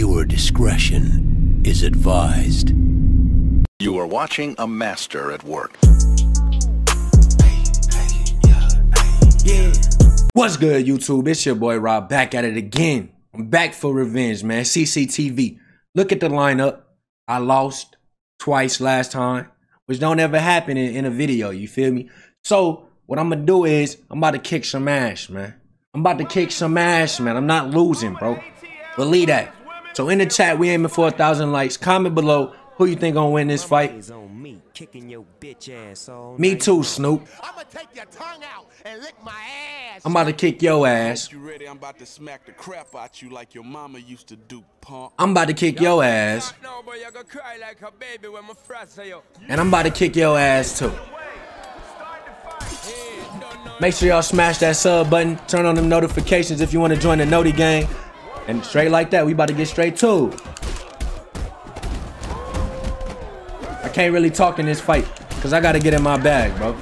Viewer discretion is advised. You are watching a master at work. Yeah. What's good, YouTube? It's your boy Rah back at it again. I'm back for revenge, man. CCTV. Look at the lineup. I lost twice last time, which don't ever happen in, in a video. You feel me? So what I'm gonna do is I'm about to kick some ass, man. I'm about to kick some ass, man. I'm not losing, bro. Believe that. So in the chat, we aiming for a thousand likes. Comment below who you think gonna win this fight. Me too, Snoop. I'ma take your tongue out and lick my ass. I'm about to kick your ass. You ready? I'm about to smack the crap out you like your mama used to do, punk. I'm about to kick your ass. No, but you gonna cry like a baby when my frost say you. And I'm about to kick your ass too. Make sure y'all smash that sub button. Turn on them notifications if you want to join the Noti gang. And straight like that, we about to get straight to. I can't really talk in this fight because I got to get in my bag, bro.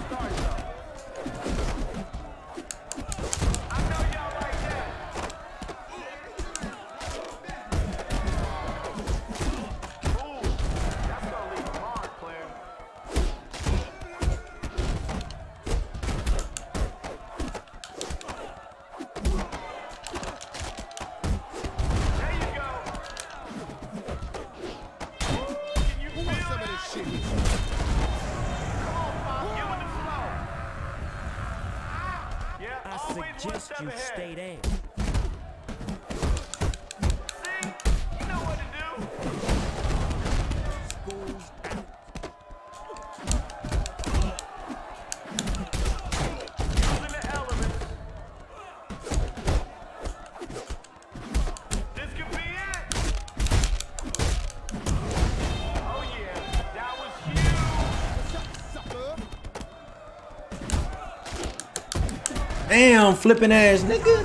Damn, flipping ass nigga.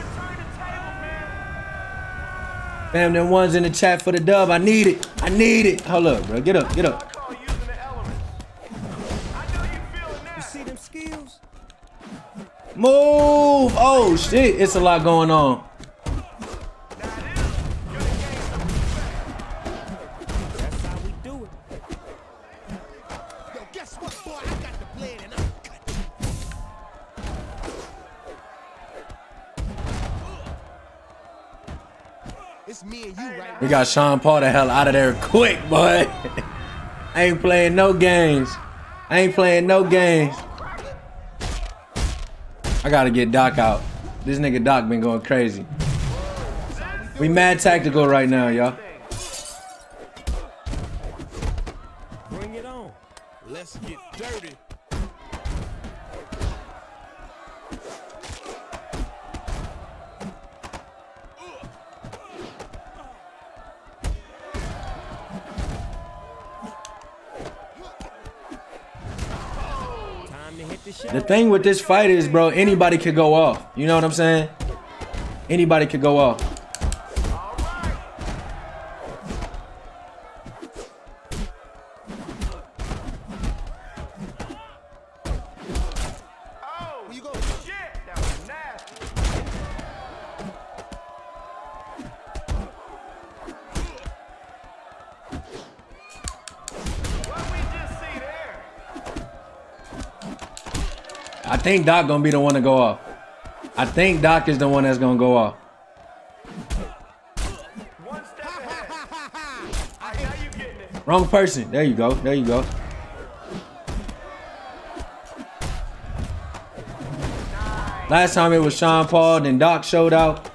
Damn, them ones in the chat for the dub. I need it. I need it. Hold up, bro. Get up, get up. Move! Oh shit, it's a lot going on. Got Sean Paul the hell out of there quick, boy. I ain't playing no games. I ain't playing no games. I gotta get Doc out. This nigga Doc been going crazy. We mad tactical right now, y'all. Thing with this fight is, bro, anybody could go off. You know what I'm saying? Anybody could go off. I think Doc gonna be the one to go off. I think Doc is the one that's gonna go off. Wrong person. There you go. There you go. Last time it was Sean Paul, then Doc showed out.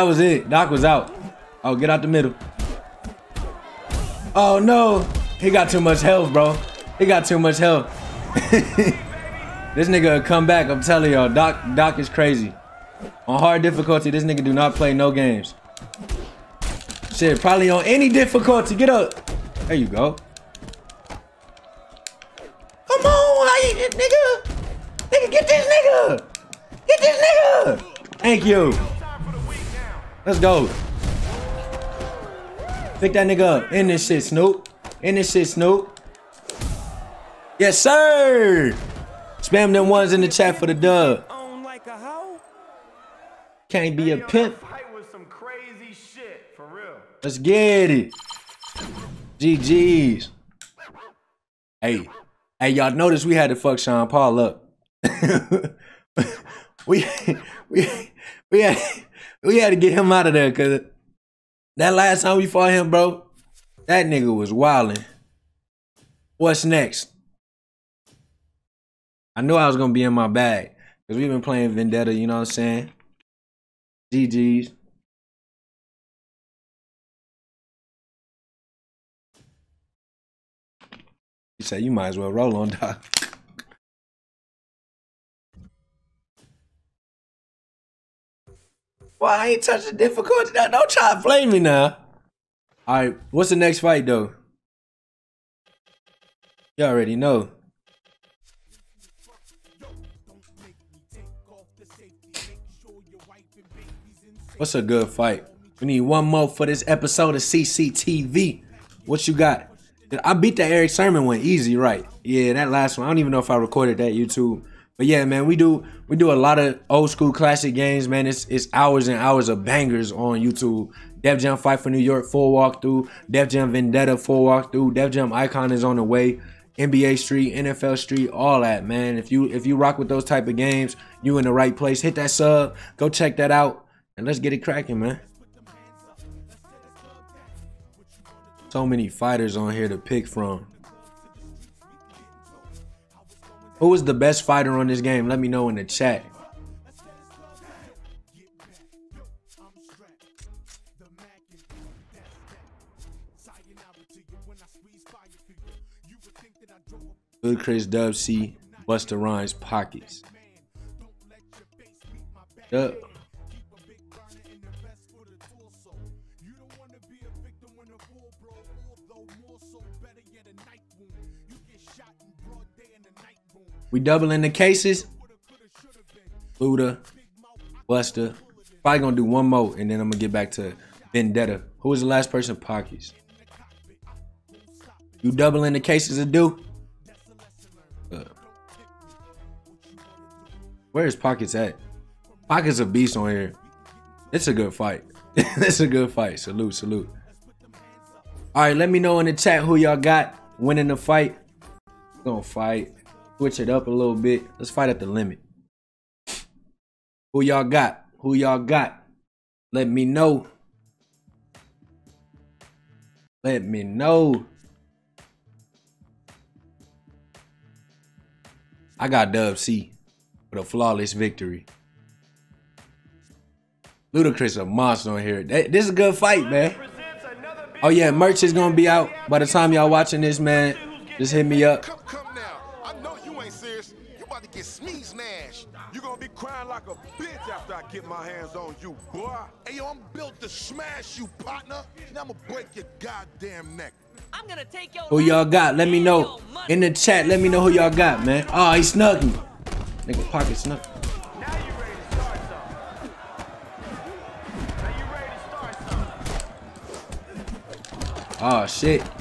That was it. Doc was out. Oh, get out the middle. Oh no, he got too much health, bro. He got too much health. this nigga come back. I'm telling y'all, Doc, Doc is crazy. On hard difficulty, this nigga do not play no games. Shit, probably on any difficulty. Get up. There you go. Come on, you, nigga? Nigga, get this nigga. Get this nigga. Thank you. Let's go. Pick that nigga up. In this shit, Snoop. In this shit, Snoop. Yes, sir. Spam them ones in the chat for the dub. Can't be a pimp. Let's get it. GG's. Hey, hey, y'all notice we had to fuck Sean Paul up. we we we had we had to get him out of there because that last time we fought him, bro, that nigga was wilding. What's next? I knew I was gonna be in my bag because we've been playing Vendetta. You know what I'm saying? GG's. You say you might as well roll on Doc. Well, I ain't touching difficulty. Now, Don't try to play me now. All right, what's the next fight though? You already know. What's a good fight? We need one more for this episode of CCTV. What you got? I beat that Erick Sermon one easy, right? Yeah, that last one. I don't even know if I recorded that YouTube. But yeah, man, we do we do a lot of old school classic games, man. It's it's hours and hours of bangers on YouTube. Def Jam Fight for New York full walkthrough, Def Jam Vendetta full walkthrough, Def Jam Icon is on the way, NBA Street, NFL Street, all that, man. If you if you rock with those type of games, you in the right place. Hit that sub, go check that out, and let's get it cracking, man. So many fighters on here to pick from. Who is the best fighter on this game? Let me know in the chat. Good Chris Dub C. Busta Rhymes pockets. Yup. We doubling the cases. Luda, Busta. Probably gonna do one more, and then I'm gonna get back to Vendetta. Who was the last person? Pockets. You doubling the cases to do? Uh, where is Pockets at? Pockets a beast on here. It's a good fight. it's a good fight. Salute, salute. All right, let me know in the chat who y'all got winning the fight. Gonna fight switch it up a little bit. Let's fight at the limit. Who y'all got? Who y'all got? Let me know. Let me know. I got Dub C with a flawless victory. Ludacris a monster on here. This is a good fight, man. Oh yeah, merch is gonna be out by the time y'all watching this, man. Just hit me up. You about to get smeed smashed. You gonna be crying like a bitch after I get my hands on you, boy. Hey, yo, I'm built to smash you, partner. Now I'm gonna break your goddamn neck. I'm gonna take your Who y'all got? Let me know in the chat. Let me know who y'all got, man. Oh, he snuck me. Nigga pocket snuck. Now you ready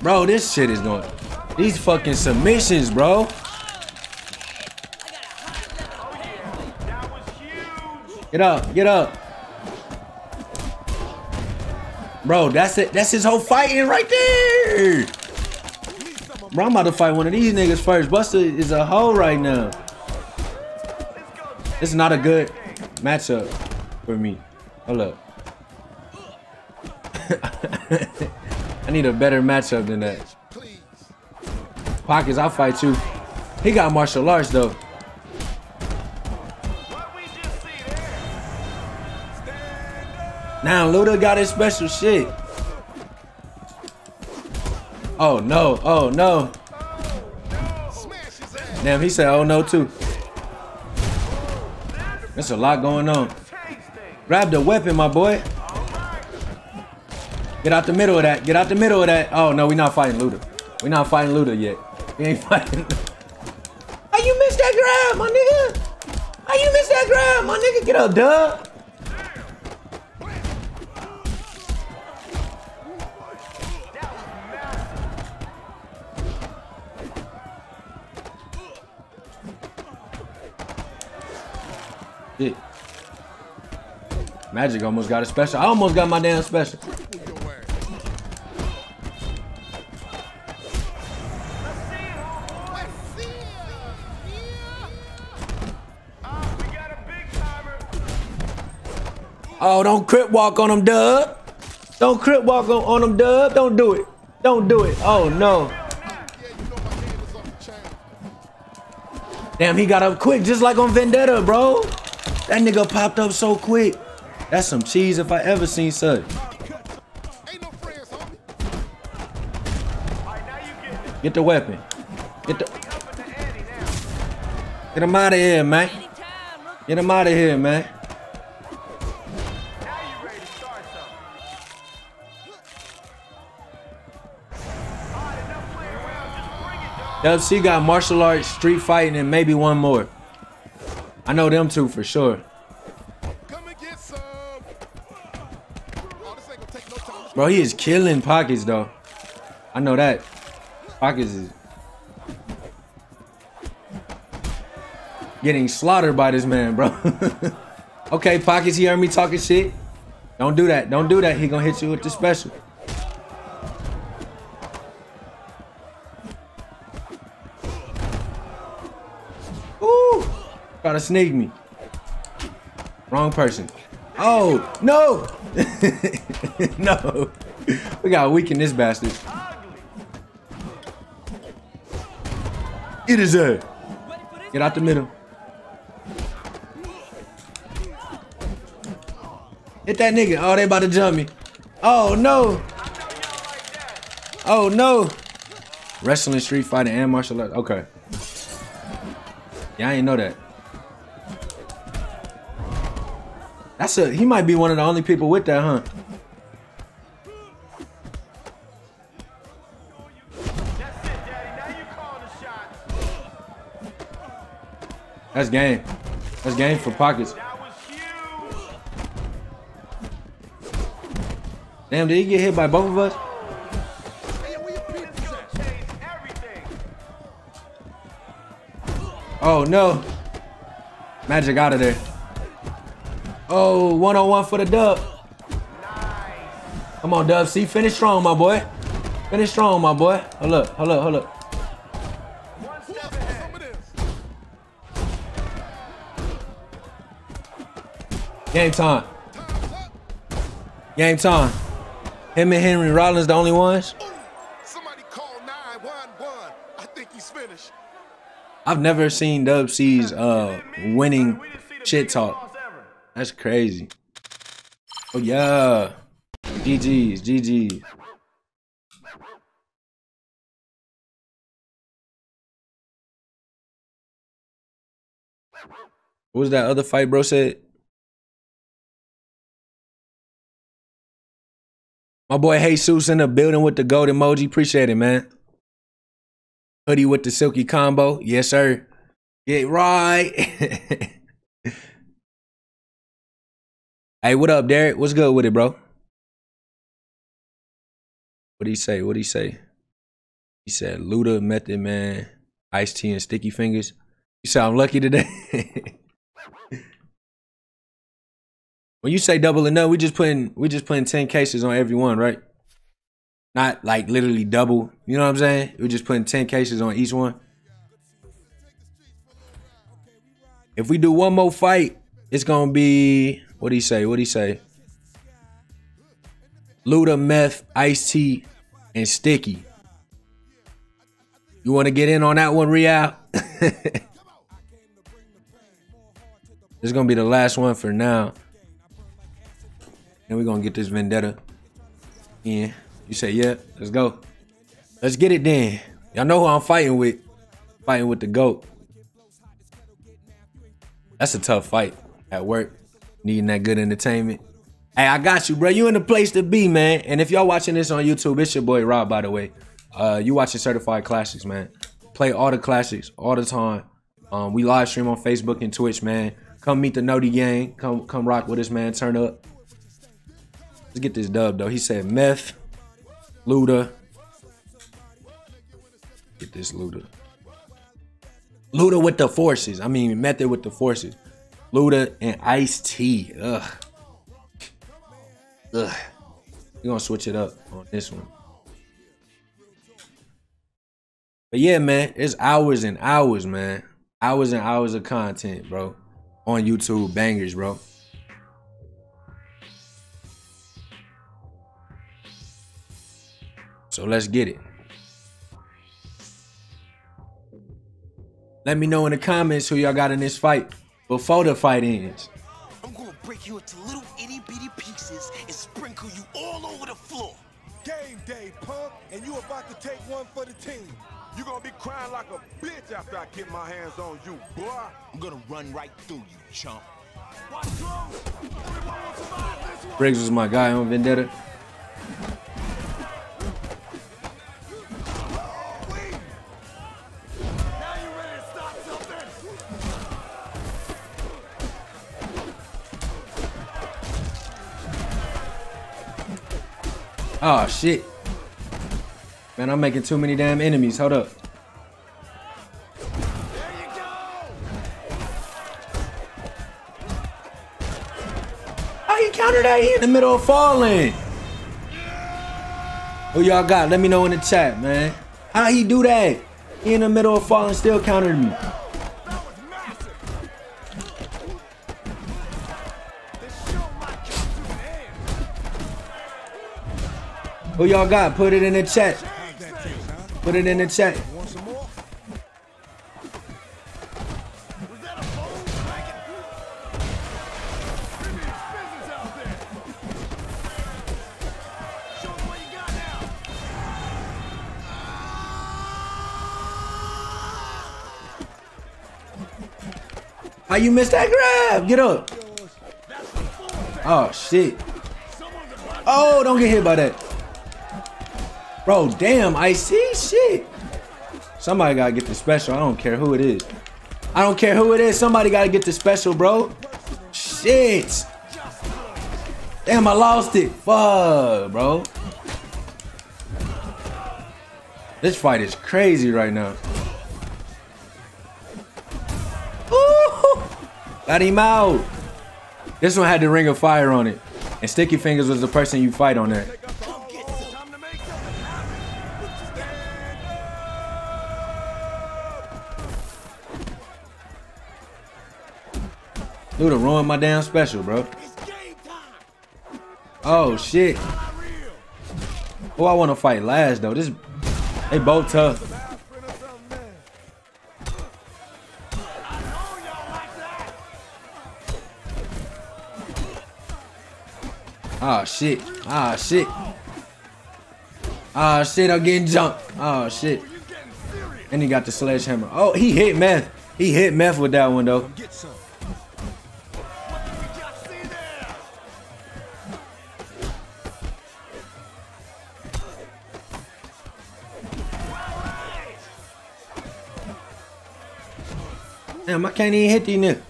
Bro, this shit is going. These fucking submissions, bro. Get up, get up. Bro, that's it. That's his whole fighting right there. Bro, I'm about to fight one of these niggas first. Busta is a hoe right now. This is not a good matchup for me. Hold up. I need a better matchup than that. Pockets, I'll fight you. He got martial arts though. Now Luda got his special shit. Oh no, oh no. Damn, he said, oh no, too. There's a lot going on. Grab the weapon, my boy. Get out the middle of that. Get out the middle of that. Oh, no, we're not fighting Luda. We're not fighting Luda yet. We ain't fighting. How you missed that grab, my nigga? How you missed that grab, my nigga? Get up, dub. Magic almost got a special. I almost got my damn special. Oh, don't crip walk on them, dub. Don't crip walk on, on them, dub. Don't do it. Don't do it. Oh, no. Damn, he got up quick, just like on Vendetta, bro. That nigga popped up so quick. That's some cheese if I ever seen such. Get the weapon. Get the. Get him out of here, man. Get him out of here, man. LC got martial arts, street fighting, and maybe one more. I know them two for sure. Bro, he is killing pockets though. I know that. Pockets is getting slaughtered by this man, bro. okay, pockets, he heard me talking shit. Don't do that. Don't do that. He gonna hit you with the special. Try to sneak me. Wrong person. Oh, no. no. We gotta weaken this bastard. It is a. Get out the middle. Hit that nigga. Oh, they about to jump me. Oh, no. Oh, no. Wrestling, street fighting, and martial arts. Okay. Yeah, I ain't know that. That's a he might be one of the only people with that, huh? That's game. That's game for pockets. Damn, did he get hit by both of us? Oh no. Magic out of there. Oh, one on one for the dub. Come on, Dub. See, finish strong, my boy. Finish strong, my boy. Hold up, hold up, hold up. Game time. Game time. Him and Henry Rollins the only ones. Somebody call 911. I think he's finished. I've never seen Dub C's uh winning shit talk. That's crazy. Oh yeah. GG's, GG's. What was that other fight bro said? My boy Jesus in the building with the gold emoji. Appreciate it, man. Hoodie with the silky combo. Yes, sir. Get right. hey, what up, Derek? What's good with it, bro? What'd he say? What'd he say? He said Luda, Method Man, Ice T, and Sticky Fingers. You said I'm lucky today. when you say double and up, we just putting we just putting 10 cases on every one, right? Not like literally double. You know what I'm saying? We're just putting 10 cases on each one. If we do one more fight, it's gonna be what do you say? What do you say? Luda, Meth, Ice T, and Sticky. You want to get in on that one, Real? this is gonna be the last one for now. And we're gonna get this vendetta in. You say, yeah, let's go. Let's get it then. Y'all know who I'm fighting with. Fighting with the GOAT. That's a tough fight at work. Needing that good entertainment. Hey, I got you, bro. You in the place to be, man. And if y'all watching this on YouTube, it's your boy Rah, by the way. Uh, you watching Certified Classics, man. Play all the classics all the time. Um, we live stream on Facebook and Twitch, man. Come meet the Noti Gang. Come come rock with us, man. Turn up. Let's get this dub though. He said meth, Luda. Get this Luda. Luda with the forces. I mean, method with the forces. Luda and Ice T. Ugh. Ugh. We're gonna switch it up on this one. But yeah, man, it's hours and hours, man. Hours and hours of content, bro. On YouTube, bangers, bro. So let's get it. Let me know in the comments who y'all got in this fight before the fight ends. I'm gonna break you into little itty bitty pieces and sprinkle you all over the floor. Game day, punk, and you about to take one for the team. You're gonna be crying like a bitch after I get my hands on you, boy. I'm gonna run right through you, chump. Briggs was my guy on Vendetta. Oh shit. Man, I'm making too many damn enemies. Hold up. How he countered that? He in the middle of falling. Who y'all got? Let me know in the chat, man. How he do that? He in the middle of falling, still countered me. Who y'all got? Put it in the chat. Put it in the chat. How you missed that grab? Get up. Oh shit. Oh, don't get hit by that. Bro, damn, I see shit. Somebody gotta get the special. I don't care who it is. I don't care who it is. Somebody gotta get the special, bro. Shit. Damn, I lost it. Fuck, bro. This fight is crazy right now. Ooh, got him out. This one had the ring of fire on it. And Sticky Fingers was the person you fight on there. Luda ruined my damn special, bro. Oh shit. Oh, I want to fight last though. This, they both tough. Ah shit. Ah shit. Ah shit, I'm getting jumped. Oh shit. And he got the sledgehammer. Oh, he hit meth. He hit meth with that one though. Damn, I can't even hit these niggas.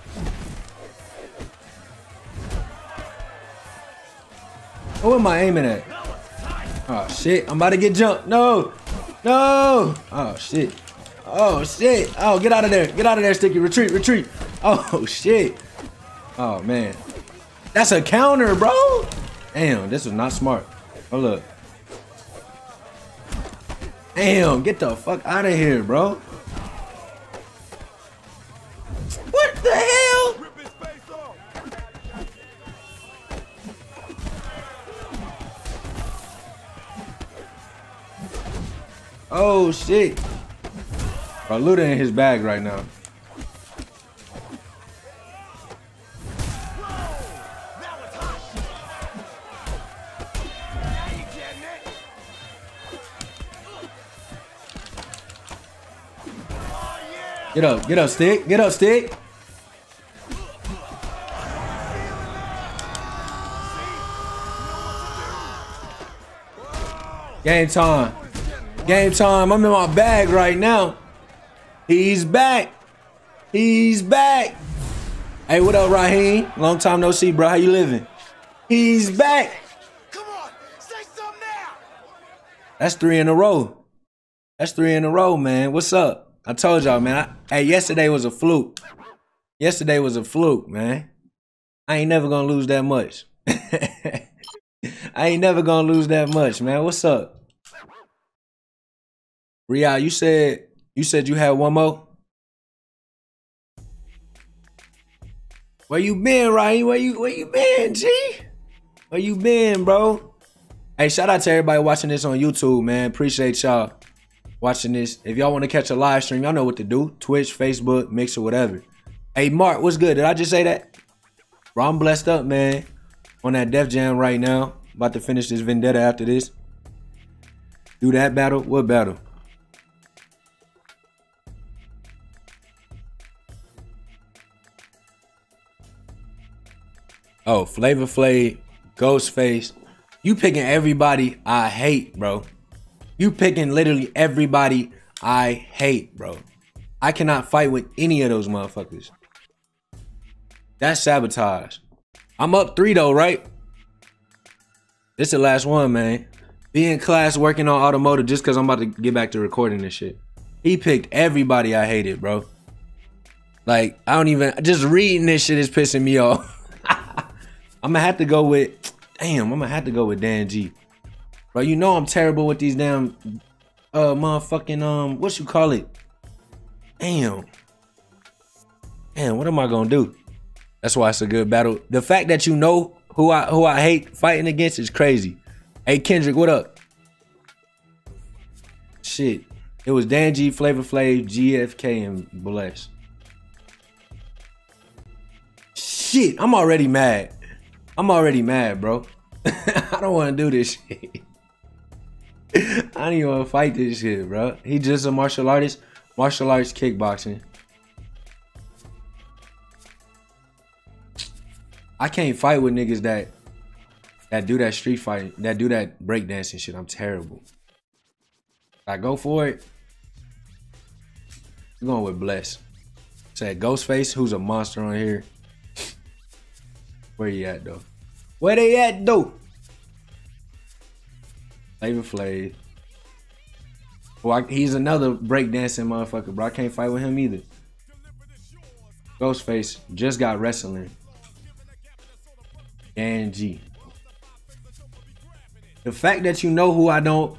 Who am I aiming at? Oh shit, I'm about to get jumped. No! No! Oh shit. Oh shit. Oh, get out of there. Get out of there, Sticky. Retreat, retreat. Oh shit. Oh man. That's a counter, bro. Damn, this was not smart. Oh look. Damn, get the fuck out of here, bro. Shit. Bro, Luda in his bag right now. Get up, get up, stick. Get up, stick. Game time. Game time. I'm in my bag right now. He's back. He's back. Hey, what up, Raheem? Long time no see, bro. How you living? He's back. Come on, say something now. That's three in a row. That's three in a row, man. What's up? I told y'all, man. I, hey, yesterday was a fluke. Yesterday was a fluke, man. I ain't never gonna lose that much. I ain't never gonna lose that much, man. What's up? Ria, you said you said you had one more. Where you been, Ryan? Where you where you been, G? Where you been, bro? Hey, shout out to everybody watching this on YouTube, man. Appreciate y'all watching this. If y'all want to catch a live stream, y'all know what to do. Twitch, Facebook, Mixer, whatever. Hey, Mark, what's good? Did I just say that? Bro, I'm blessed up, man. On that Def Jam right now. About to finish this vendetta after this. Do that battle? What battle? Oh, Flavor Flav, Ghostface. You picking everybody I hate, bro. You picking literally everybody I hate, bro. I cannot fight with any of those motherfuckers. That's sabotage. I'm up three though, right? This is the last one, man. Be in class working on automotive just cause I'm about to get back to recording this shit. He picked everybody I hated, bro. Like, I don't even just reading this shit is pissing me off. I'm gonna have to go with damn, I'm gonna have to go with Dan G. Bro, you know I'm terrible with these damn uh motherfucking um what you call it? Damn. Damn, what am I gonna do? That's why it's a good battle. The fact that you know who I who I hate fighting against is crazy. Hey Kendrick, what up? Shit. It was Dan G, Flavor Flav, GFK, and Bless. Shit, I'm already mad. I'm already mad, bro. I don't want to do this shit. I don't even want to fight this shit, bro. He just a martial artist. Martial arts kickboxing. I can't fight with niggas that that do that street fighting, that do that breakdancing shit. I'm terrible. I go for it. I'm going with Bless. Said Ghostface, who's a monster on here. Where you at though? Where they at though? Flavor Flav. Well, I, he's another breakdancing motherfucker, bro. I can't fight with him either. Ghostface just got wrestling. Dan G. The fact that you know who I don't,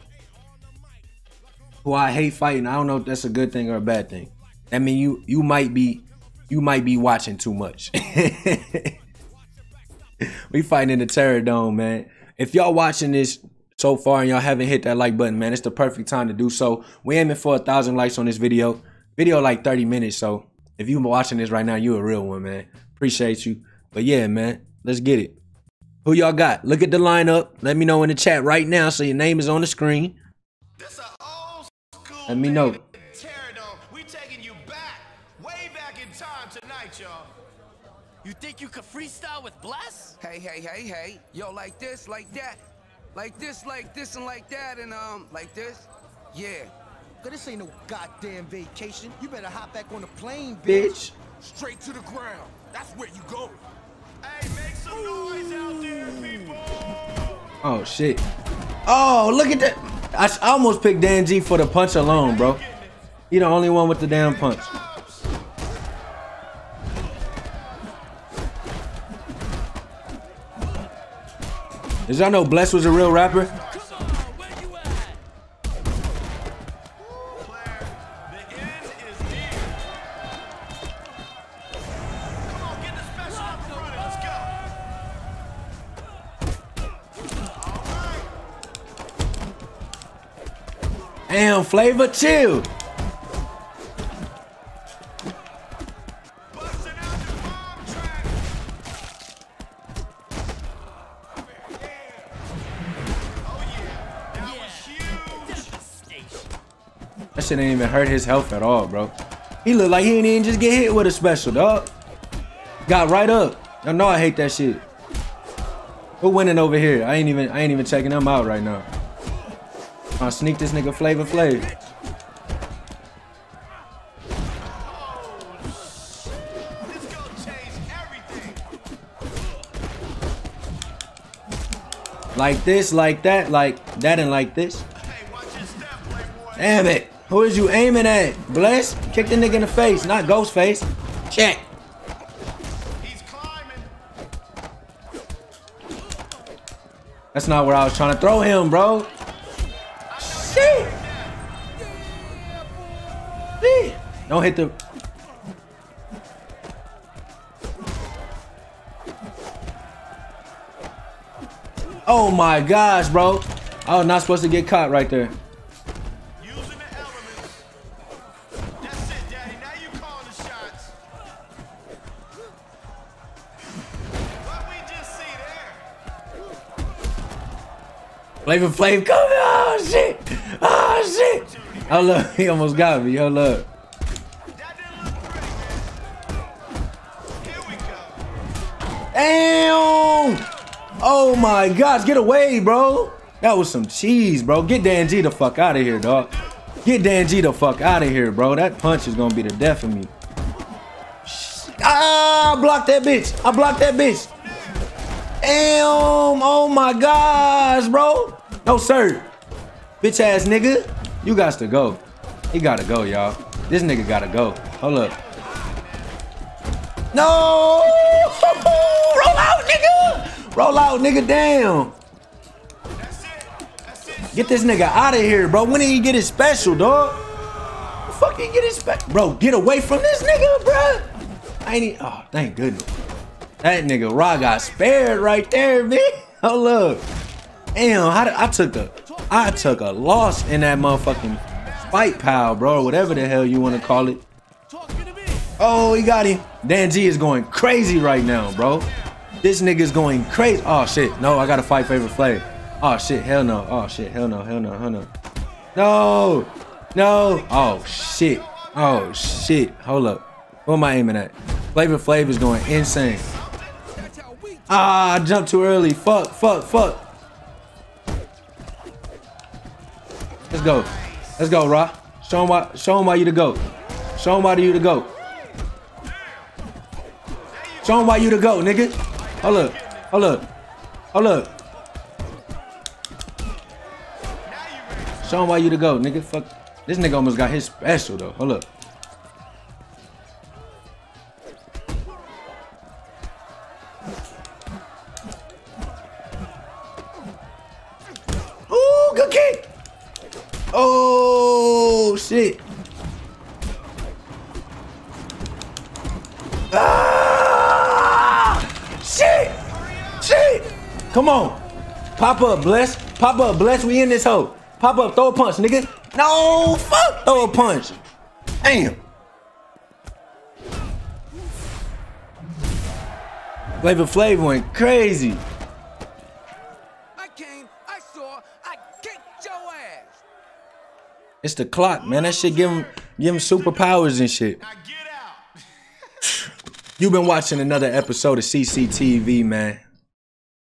who I hate fighting, I don't know if that's a good thing or a bad thing. I mean, you you might be, you might be watching too much. we fighting in the Terror Dome, man. If y'all watching this so far and y'all haven't hit that like button, man, it's the perfect time to do so. We aiming for a thousand likes on this video. Video like 30 minutes, so if you watching this right now, you a real one, man. Appreciate you. But yeah, man, let's get it. Who y'all got? Look at the lineup. Let me know in the chat right now so your name is on the screen. Let me know. Think you could freestyle with Bless? Hey, hey, hey, hey. Yo, like this, like that. Like this, like this, and like that, and um, like this. Yeah. Cause this ain't no goddamn vacation. You better hop back on the plane, Bitch. bitch. Straight to the ground. That's where you go. Hey, make some noise out there, people. Oh shit. Oh, look at that. I almost picked Dan G for the punch alone, bro. He the only one with the damn punch. Did y'all know Bless was a real rapper? Damn, Flavor, chill. That shit ain't even hurt his health at all, bro. He looked like he didn't even just get hit with a special, dog. Got right up. I know I hate that shit. Who winning over here? I ain't even I ain't even checking them out right now. I'll sneak this nigga Flavor Flav. Like this, like that, like that, and like this. Damn it. Who is you aiming at? Bless? Kick the nigga in the face, not ghost face. Check. That's not where I was trying to throw him, bro. Shit. Shit. Don't hit the... Oh my gosh, bro. I was not supposed to get caught right there. Flavor Flav coming. Oh shit. Oh shit. Oh look, He almost got me. Hold look. Damn. Oh my gosh. Get away, bro. That was some cheese, bro. Get Dan G the fuck out of here, dog. Get Dan G the fuck out of here, bro. That punch is gonna be the death of me. Ah, I blocked that bitch. I blocked that bitch. Damn. Oh my gosh, bro. No, sir. Bitch ass nigga. You got to go. He gotta go, y'all. This nigga gotta go. Hold up. No! Roll out, nigga! Roll out, nigga, down. Get this nigga out of here, bro. When did he get his special, dog? The fuck he get his special? Bro, get away from this nigga, bro. I ain't even, oh, thank goodness. That nigga Raw got spared right there, man. Hold up. Damn, how did, I took a I took a loss in that motherfucking fight pal, bro, whatever the hell you want to call it. Oh, he got him. Dan G is going crazy right now, bro. This nigga's going crazy. Oh shit, no, I gotta fight Flavor Flav. Oh shit, hell no. Oh shit, hell no, hell no, hell no. No, no. Oh shit. Oh shit. Hold up. What am I aiming at? Flavor Flav is going insane. Ah, I jumped too early. Fuck, fuck, fuck. Let's go. Let's go, Ra. Show him why. Show him why you to go. Show him why you to go. Show him why you to go, nigga. Hold up. Hold up. Hold up. Show him why you to go, nigga. Fuck. This nigga almost got his special though. Hold up. Pop up, bless. Pop up, bless. We in this hole. Pop up, throw a punch, nigga. No, fuck, throw a punch. Damn. Flavor Flav went crazy. I came, I saw, I kicked your ass. It's the clock, man. That shit give him, give him superpowers and shit. You've been watching another episode of CCTV, man.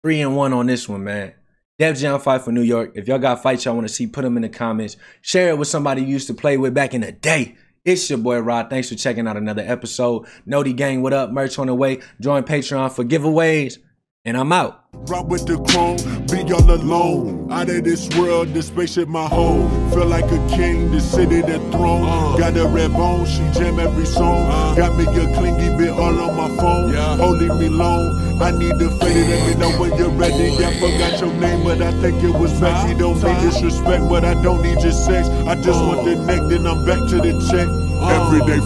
Three and one on this one, man. Def Jam fight for New York. If y'all got fights y'all want to see, put them in the comments. Share it with somebody you used to play with back in the day. It's your boy Rah. Thanks for checking out another episode. Noti Gang, what up? Merch on the way. Join Patreon for giveaways. And I'm out. Rock with the chrome, be all alone. Out of this world, this spaceship my home. Feel like a king, the city, the throne. Uh, Got a red bone, she jam every song. Uh, Got me a clingy bit all on my phone. Yeah. Holding me long, I need to fade it. Let me know when you're ready. I forgot your name, but I think it was Becky. Don't mean disrespect, but I don't need your sex. I just want the neck, then I'm back to the check. Every day.